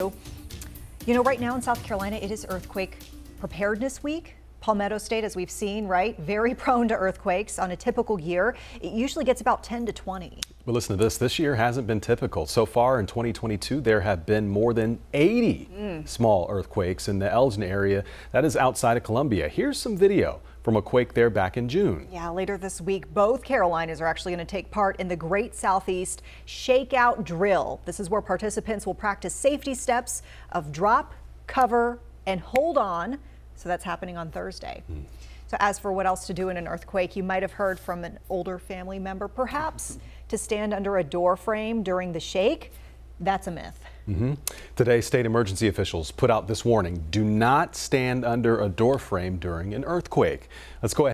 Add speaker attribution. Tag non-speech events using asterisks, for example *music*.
Speaker 1: You know, right now in South Carolina, it is earthquake preparedness week. Palmetto State, as we've seen, right, very *laughs* prone to earthquakes on a typical year. It usually gets about 10 to 20.
Speaker 2: Well, listen to this. This year hasn't been typical. So far in 2022, there have been more than 80 mm. small earthquakes in the Elgin area. That is outside of Columbia. Here's some video from a quake there back in June.
Speaker 1: Yeah, later this week, both Carolinas are actually going to take part in the Great Southeast Shakeout Drill. This is where participants will practice safety steps of drop, cover, and hold on. So that's happening on Thursday. Mm. So as for what else to do in an earthquake, you might have heard from an older family member, perhaps to stand under a door frame during the shake. That's a myth.
Speaker 2: Mm -hmm. Today, state emergency officials put out this warning do not stand under a door frame during an earthquake. Let's go ahead.